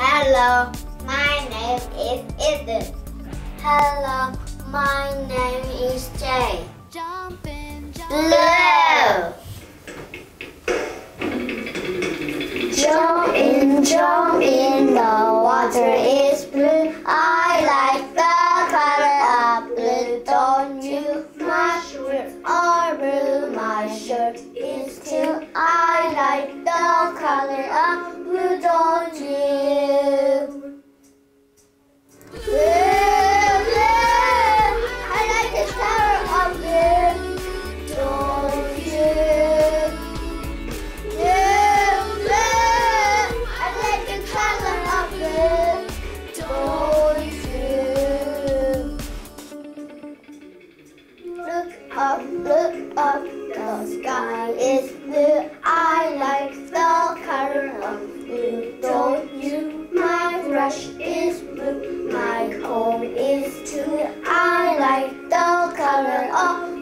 Hello, my name is Eden. Hello, my name is Jay. Jumping, Blue. Jump in, jump in, the water is blue. I like the color of blue, don't you? My shirt are blue, my shirt is too. I like the color of Look up, look up, the sky is blue. I like the color of blue. Don't you? My brush is blue. My comb is too. I like the color of